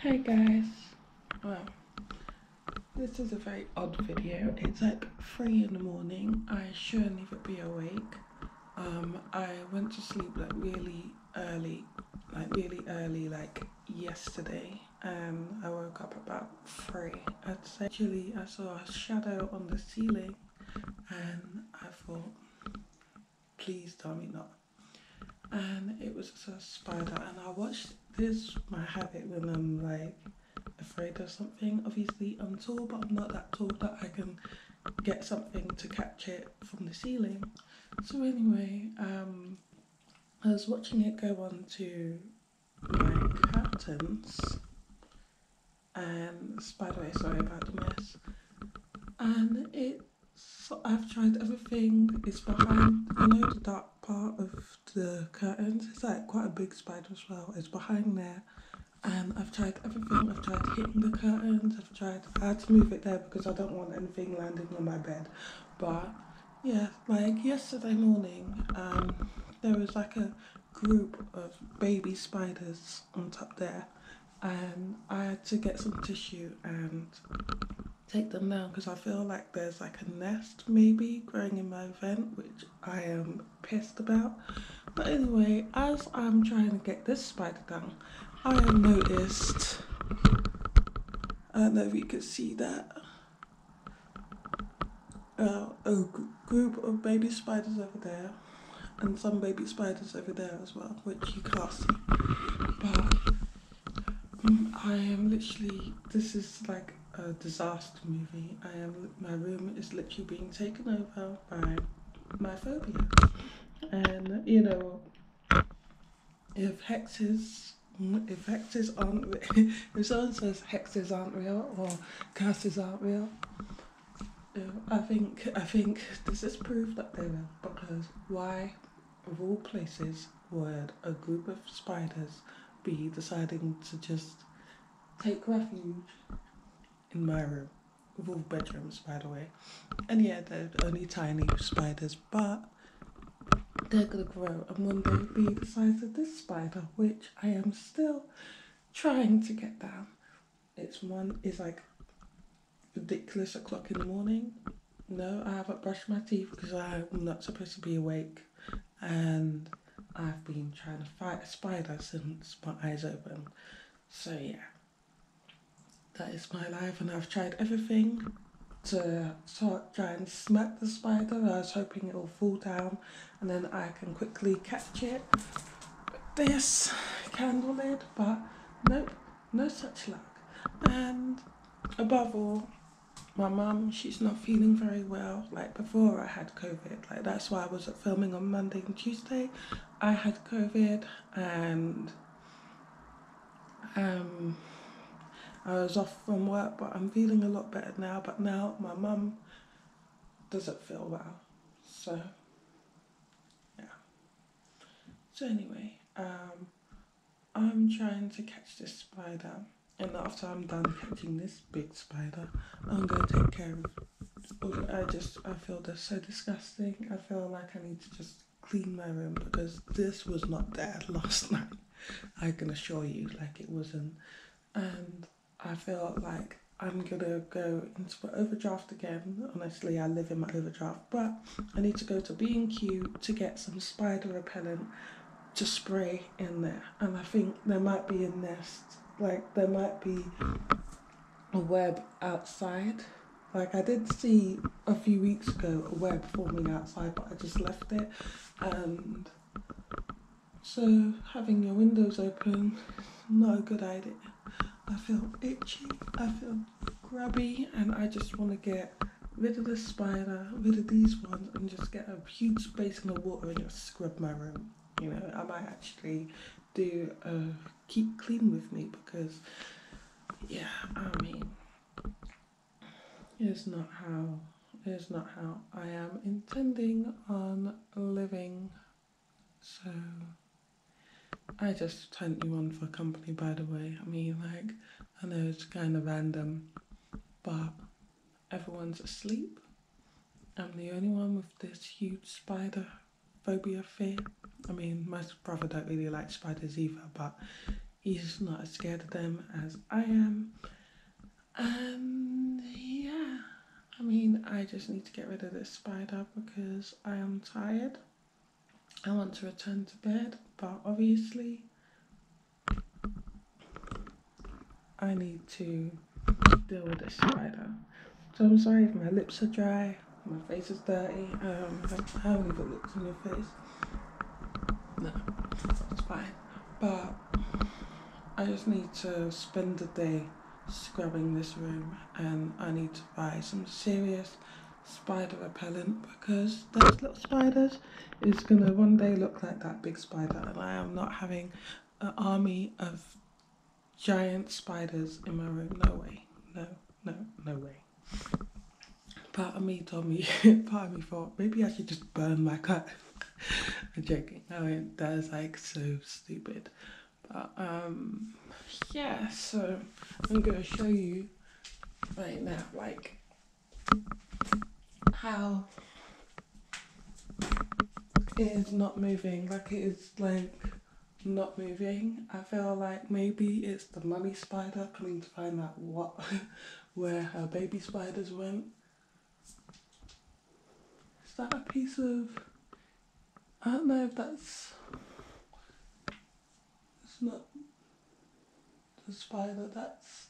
Hey guys. Well, this is a very odd video. It's like three in the morning. I shouldn't even be awake. Um, I went to sleep like really early, like really early, like yesterday, and I woke up about three. I'd say actually I saw a shadow on the ceiling, and I thought, please tell me not. And it was a spider, and I watched this. My habit when I'm like afraid of something. Obviously, I'm tall, but I'm not that tall that I can get something to catch it from the ceiling. So anyway, um, I was watching it go on to my curtains, and by the way, sorry about the mess. And it's I've tried everything. It's behind, you know, the dark part of the curtains. It's like quite a big spider as well. It's behind there and I've tried everything. I've tried hitting the curtains. I've tried. I had to move it there because I don't want anything landing on my bed. But yeah, like yesterday morning, um, there was like a group of baby spiders on top there, and I had to get some tissue and take them down because I feel like there's like a nest maybe growing in my vent, which I am pissed about. But anyway, as I'm trying to get this spider down, I have noticed, I don't know if you can see that, uh, a group of baby spiders over there and some baby spiders over there as well, which you can't see. But um, I am literally, this is like a disaster movie. I am, my room is literally being taken over by my phobia. And, you know, if hexes if hexes aren't if someone says hexes aren't real or curses aren't real, I think I think this is proof that they're real because why of all places would a group of spiders be deciding to just take refuge in my room? With all bedrooms by the way. And yeah, they're only tiny spiders, but they're gonna grow and one day be the size of this spider, which I am still trying to get down. It's one is like ridiculous o'clock in the morning. No, I haven't brushed my teeth because I'm not supposed to be awake, and I've been trying to fight a spider since my eyes opened. So yeah, that is my life, and I've tried everything to try and smack the spider. I was hoping it will fall down and then I can quickly catch it with this candle lid, but nope, no such luck. And above all, my mum, she's not feeling very well. Like before I had COVID, like that's why I was filming on Monday and Tuesday. I had COVID and um I was off from work, but I'm feeling a lot better now. But now my mum doesn't feel well. So, yeah. So, anyway, um, I'm trying to catch this spider. And after I'm done catching this big spider, I'm going to take care of it. I just, I feel this so disgusting. I feel like I need to just clean my room because this was not there last night. I can assure you, like it wasn't. And I feel like I'm gonna go into my overdraft again. Honestly, I live in my overdraft, but I need to go to B and Q to get some spider repellent to spray in there. And I think there might be a nest, like there might be a web outside. Like I did see a few weeks ago a web forming outside, but I just left it. And so having your windows open, not a good idea. I feel itchy, I feel grubby, and I just want to get rid of the spider, rid of these ones, and just get a huge basin of water and just scrub my room. You know, I might actually do a keep clean with me because, yeah, I mean, it's not how it's not how I am intending on living. So. I just turned you on for company, by the way. I mean, like, I know it's kind of random, but everyone's asleep. I'm the only one with this huge spider phobia fear. I mean, my brother don't really like spiders either, but he's not as scared of them as I am. And yeah, I mean, I just need to get rid of this spider because I am tired. I want to return to bed, but obviously, I need to deal with this spider. So I'm sorry if my lips are dry, my face is dirty. Um, I haven't even looked in your face. No, it's fine. But I just need to spend the day scrubbing this room and I need to buy some serious spider repellent because those little spiders is gonna one day look like that big spider and I am not having an army of giant spiders in my room. No way. No, no, no way. Part of me told me, part of me thought maybe I should just burn my cut. I'm joking. I mean, that is like so stupid. But um, yeah, so I'm gonna show you right now, like how it is not moving. Like it is like not moving. I feel like maybe it's the mummy spider coming to find out what where her baby spiders went. Is that a piece of I don't know if that's it's not the spider, that's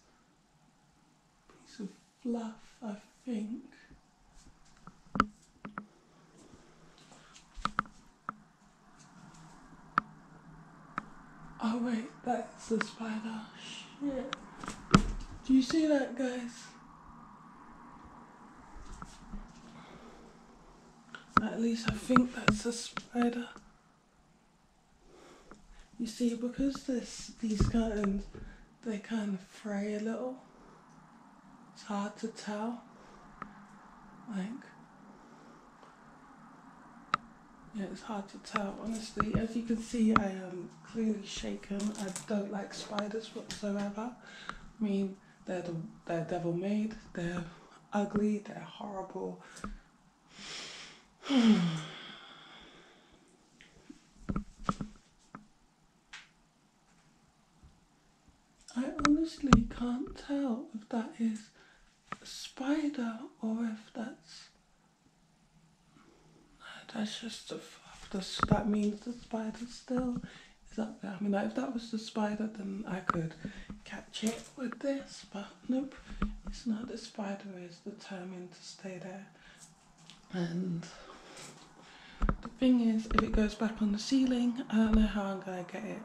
a piece of fluff, I think. Oh wait, that's the spider. Shit. Do you see that guys? At least I think that's a spider. You see, because this these curtains they kind of fray a little. It's hard to tell. Like yeah, it's hard to tell. Honestly, as you can see, I am clearly shaken. I don't like spiders whatsoever. I mean, they're the, they're devil made. They're ugly. They're horrible. I honestly can't tell if that is a spider or if that's that's just a fluff. That means the spider still is up there. I mean, like, if that was the spider, then I could catch it with this, but nope, it's not. The spider is determined to stay there, and the thing is, if it goes back on the ceiling, I don't know how I'm gonna get it.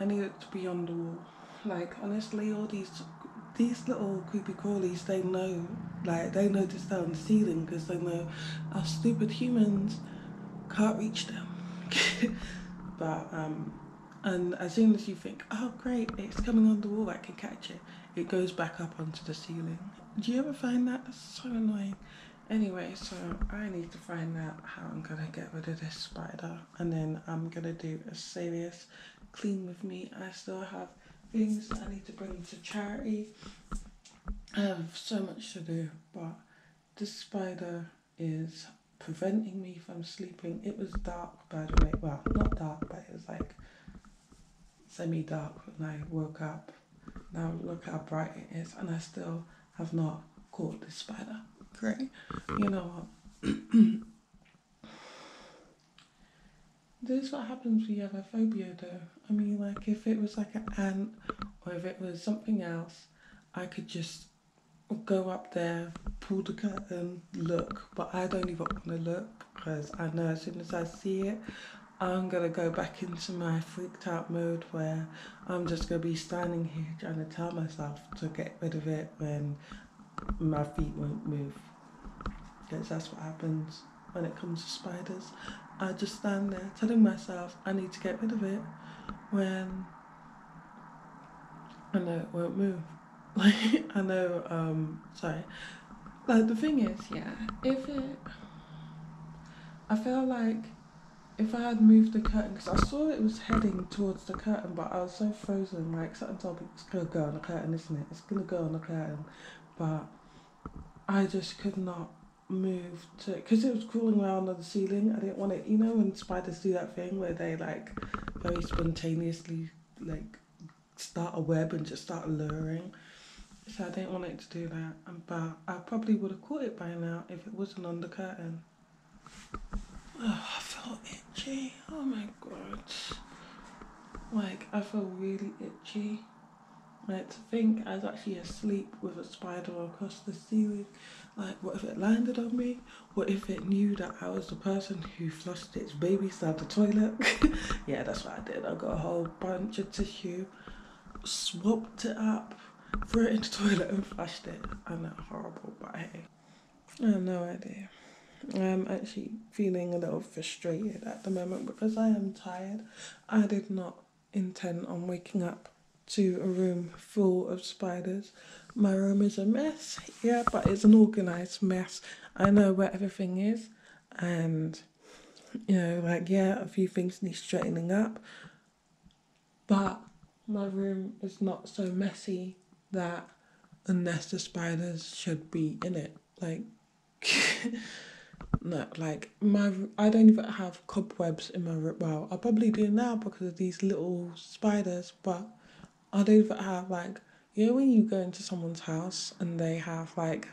I need it to be on the wall. Like honestly, all these these little creepy crawlies, they know, like they notice to stay on the ceiling because they know us stupid humans can't reach them. but um, and as soon as you think, oh great, it's coming on the wall, I can catch it, it goes back up onto the ceiling. Do you ever find that? That's so annoying. Anyway, so I need to find out how I'm gonna get rid of this spider and then I'm gonna do a serious clean with me. I still have things that I need to bring to charity. I have so much to do, but this spider is preventing me from sleeping. It was dark, by the way. Well, not dark, but it was like semi dark when I woke up. Now look how bright it is, and I still have not caught this spider. Great. You know what? This is what happens when you have a phobia, though. I mean, like, if it was like an ant or if it was something else, I could just go up there, pull the curtain, look, but I don't even want to look because I know as soon as I see it, I'm gonna go back into my freaked out mode where I'm just gonna be standing here trying to tell myself to get rid of it when my feet won't move. Because that's what happens when it comes to spiders. I just stand there telling myself I need to get rid of it when I know it won't move. Like I know, um, sorry. Like the thing is, yeah, if it, I feel like if I had moved the curtain, because I saw it was heading towards the curtain, but I was so frozen. Like something told me it's gonna go on the curtain, isn't it? It's gonna go on the curtain, but I just could not move to because it was crawling around on the ceiling. I didn't want it. You know when spiders do that thing where they like very spontaneously like start a web and just start luring. So I didn't want it to do that. Um, But I probably would have caught it by now if it wasn't on the curtain. Oh, I feel itchy. Oh my god. Like I feel really itchy. Like to think I was actually asleep with a spider across the ceiling. Like what if it landed on me? What if it knew that I was the person who flushed its babies down the toilet? yeah, that's what I did. I got a whole bunch of tissue, swapped it up, threw it in the toilet and flushed it. I know, horrible, but hey. I have no idea. I'm actually feeling a little frustrated at the moment because I am tired. I did not intend on waking up to a room full of spiders. My room is a mess, yeah, but it's an organized mess. I know where everything is, and you know, like, yeah, a few things need straightening up, but my room is not so messy that the spiders should be in it. Like, no, like my I don't even have cobwebs in my room. Well, I probably do now because of these little spiders, but I don't even have like you know when you go into someone's house and they have like.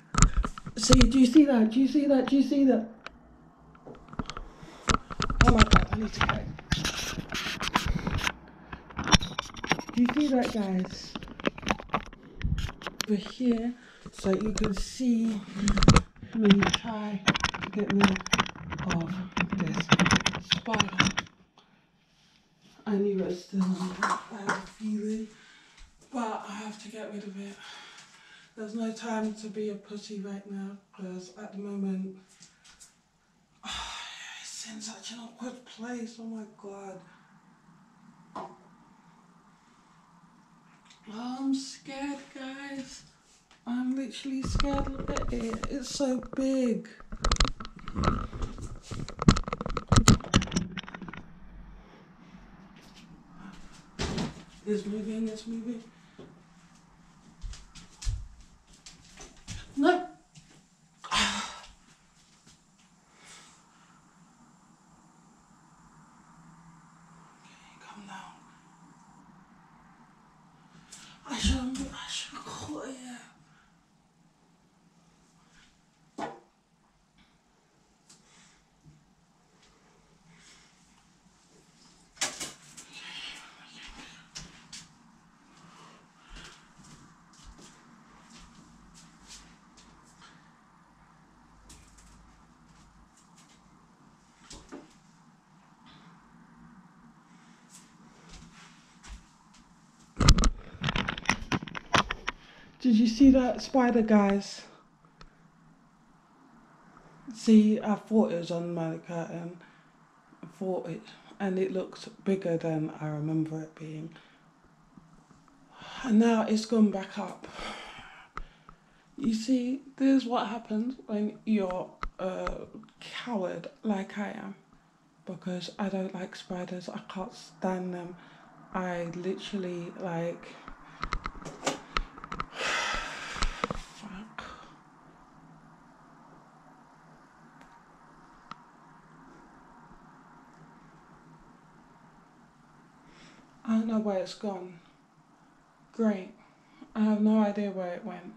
See, do you see that? Do you see that? Do you see that? Oh my god, I need to go. Do you see that, guys? Over here, so you can see me try to get rid of this spider. I knew it still. I had a feeling, but I have to get rid of it. There's no time to be a pussy right now because at the moment it's in such an awkward place. Oh my god. I'm scared, guys. I'm literally scared. Look at it. It's so big. It's moving, it's moving. No. Okay, come down. I should I should have caught it. Did you see that spider, guys? See, I thought it was on my curtain. I thought it, and it looked bigger than I remember it being. And now it's gone back up. You see, this is what happens when you're a coward like I am. Because I don't like spiders, I can't stand them. I literally like. Fuck. I don't know where it's gone. Great. I have no idea where it went.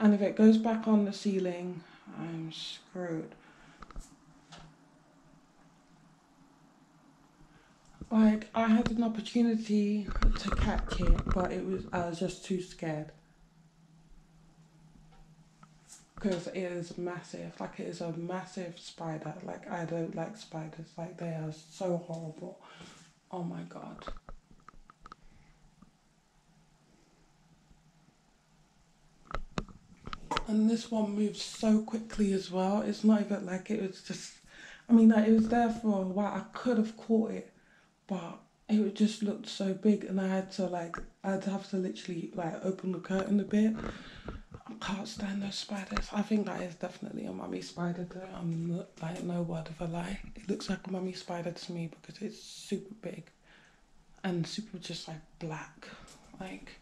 And if it goes back on the ceiling, I'm screwed. Like I had an opportunity to catch it, but it was I was just too scared. Because it is massive, like it is a massive spider. Like I don't like spiders, like they are so horrible. Oh my god. And this one moves so quickly as well. It's not even like it was just. I mean, like it was there for a while. I could have caught it, but it just looked so big, and I had to like, I'd have to literally like open the curtain a bit. I can't stand those spiders. I think that is definitely a mummy spider. Though I'm not, like no word of a lie. It looks like a mummy spider to me because it's super big, and super just like black, like.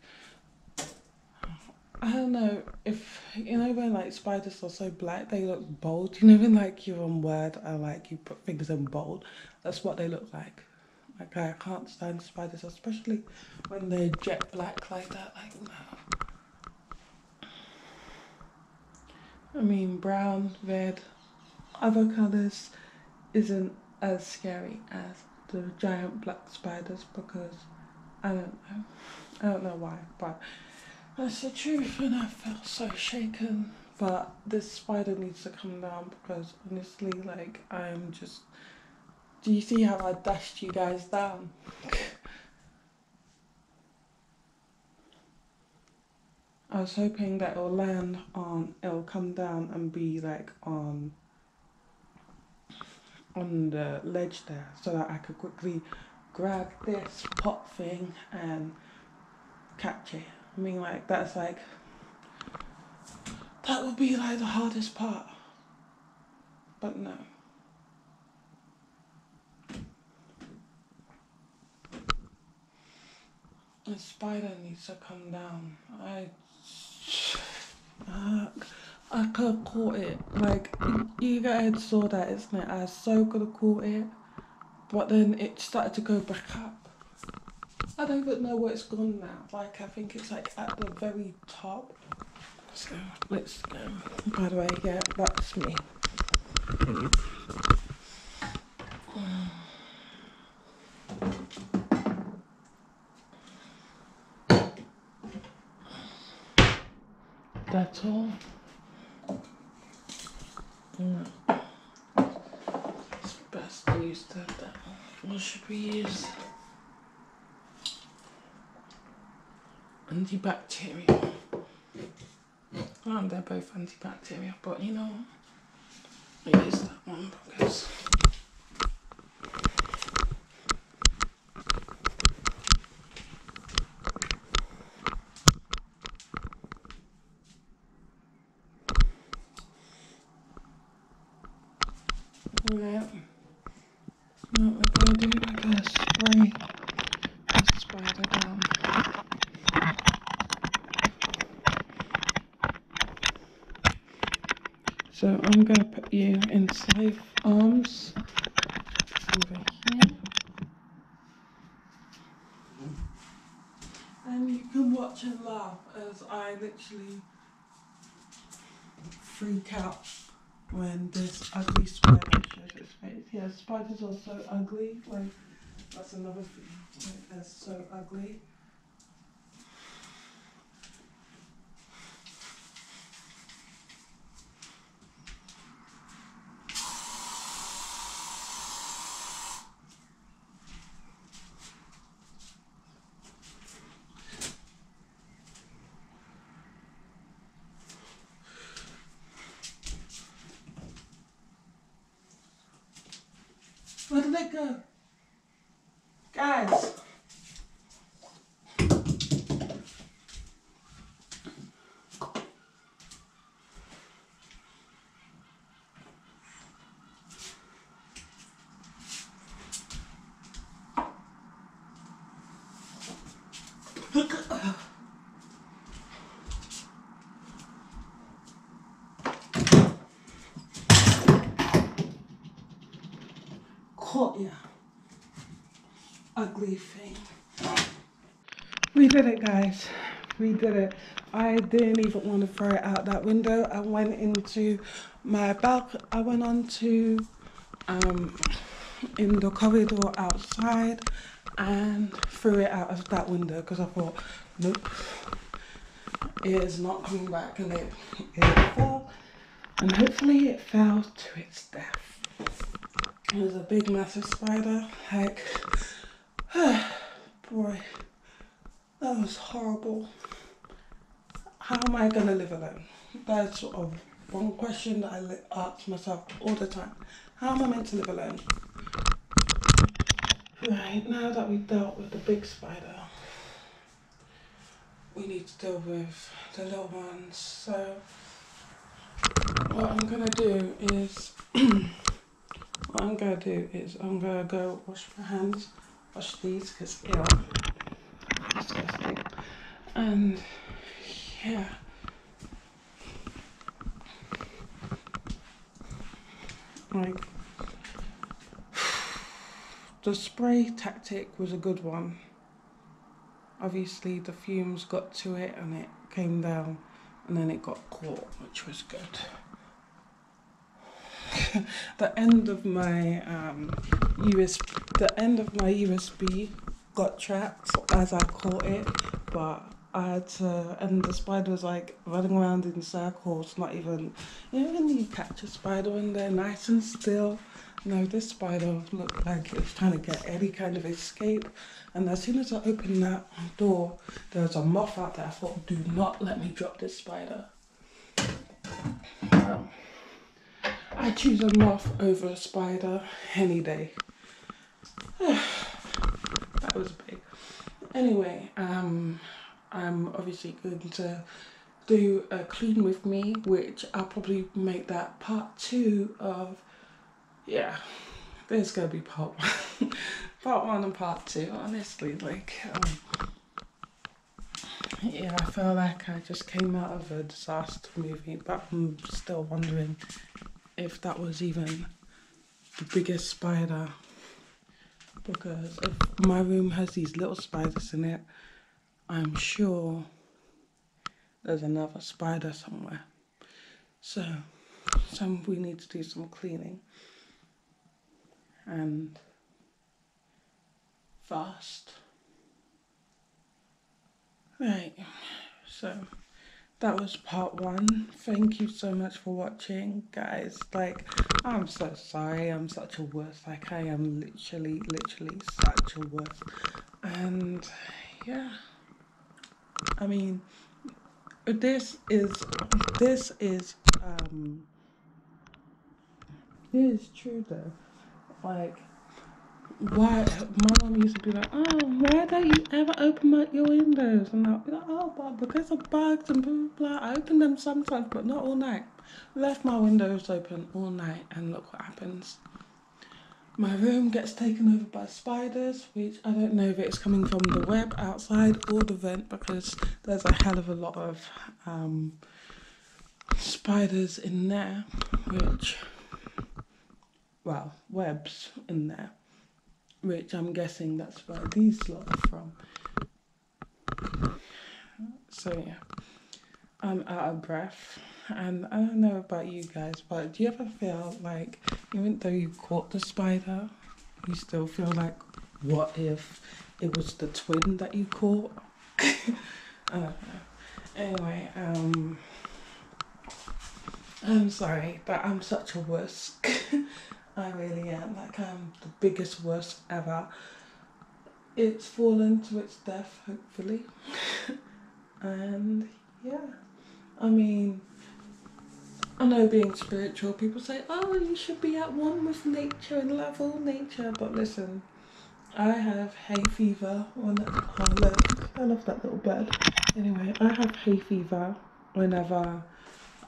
I don't know if you know when like spiders are so black they look bold. You know when like you're on word and like you put things in bold, that's what they look like. Like I can't stand spiders, especially when they're jet black like that. Like no. I mean, brown, red, other colours isn't as scary as the giant black spiders because I don't know. I don't know why, but that's the truth, and I felt so shaken. But this spider needs to come down because honestly, like, I'm just. Do you see how I dashed you guys down? I was hoping that it'll land on, it'll come down and be like on, on the ledge there, so that I could quickly grab this pot thing and catch it. I mean, like that's like that would be like the hardest part, but no. The spider needs to come down. I, uh, I could have caught it. Like you guys saw that, isn't it? I so could have caught it, but then it started to go back up. I don't even know where it's gone now. Like I think it's like at the very top. So let's go. By the way, yeah, that's me. That's all. No. It's best to use that. What should we use? Antibacterial. Well, they're both antibacterial, but you know, I use that one because. Yeah. What we're gonna do, we're gonna spray the spider down. So I'm gonna put you in safe arms over here. And you can watch and laugh as I literally freak out when this ugly spider shows its face. Yeah, spiders are so ugly. Like that's another thing. Like, they're so ugly. Did go? Guys. Caught ya. Ugly thing. We did it, guys. We did it. I didn't even want to throw it out that window. I went into my balcony. I went onto um, in the corridor outside and threw it out of that window because I thought, nope, it is not coming back, and it, it fell. And hopefully, it fell to its death. Was a big, massive spider. Like, boy, that was horrible. How am I gonna live alone? That's sort of one question that I ask myself all the time. How am I meant to live alone? Right, now that we've dealt with the big spider, we need to deal with the little ones. So, what I'm gonna do is, what I'm gonna do is, I'm gonna go wash my hands, wash these because ew, disgusting, and yeah. Like the spray tactic was a good one. Obviously, the fumes got to it and it came down, and then it got caught, which was good. the end of my um, USB, the end of my USB got trapped as I caught it, but I had to, and the spider was like running around in circles, not even, you know, when you catch a spider and they're nice and still. No, this spider looked like it was trying to get any kind of escape. And as soon as I opened that door, there was a moth out there. I thought, do not let me drop this spider. Um, I choose a moth over a spider any day. that was big. Anyway, um, I'm obviously going to do a clean with me, which I'll probably make that part two of. Yeah, there's gonna be part one, part one and part two. Honestly, like, um, yeah, I feel like I just came out of a disaster movie, but I'm still wondering if that was even the biggest spider because if my room has these little spiders in it, I'm sure there's another spider somewhere. So, some we need to do some cleaning and fast. Right, so that was part one. Thank you so much for watching, guys. Like, I'm so sorry. I'm such a wuss. Like, I am literally, literally such a wuss. And yeah, I mean, this is this is um, it is true though. Like why my mom used to be like, oh, why don't you ever open up your windows? And be like, oh, but because of bugs and blah, blah, blah, I open them sometimes, but not all night. Left my windows open all night, and look what happens. My room gets taken over by spiders, which I don't know if it's coming from the web outside or the vent because there's a hell of a lot of um, spiders in there, which, well, webs in there which I'm guessing that's where these lot are from. So yeah, I'm out of breath, and I don't know about you guys, but do you ever feel like even though you caught the spider, you still feel like, what if it was the twin that you caught? I. Anyway, um, I'm sorry, but I'm such a wuss. I really am. Like I'm the biggest worst ever. It's fallen to its death, hopefully. and yeah, I mean, I know being spiritual, people say, oh, you should be at one with nature and love all nature. But listen, I have hay fever. When, oh, look, I love that little bird. Anyway, I have hay fever whenever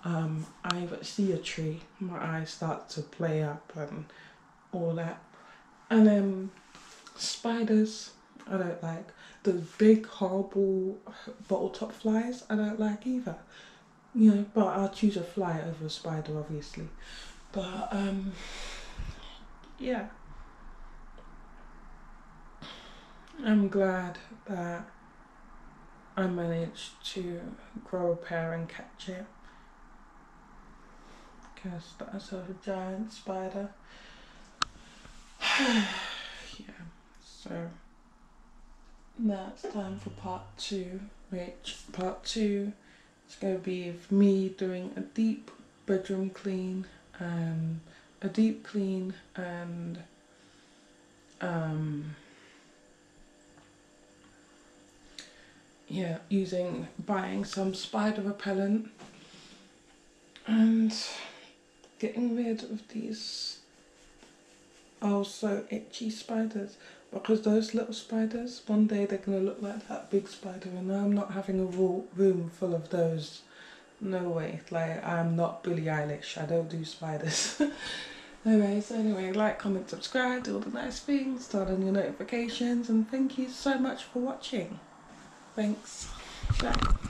um, I see a tree, my eyes start to play up and all that. And then spiders, I don't like. The big, horrible bottle top flies, I don't like either. You know, but I'll choose a fly over a spider, obviously. But, um, yeah. I'm glad that I managed to grow a pair and catch it because that's a giant spider. yeah, so that's time for part two, which part two is going to be of me doing a deep bedroom clean, um, a deep clean and um, yeah, using buying some spider repellent and getting rid of these also itchy spiders because those little spiders one day they're going to look like that big spider and I'm not having a room full of those. No way like I'm not Billie Eilish I don't do spiders. Anyway so anyway like comment subscribe do all the nice things turn on your notifications and thank you so much for watching. Thanks. Bye.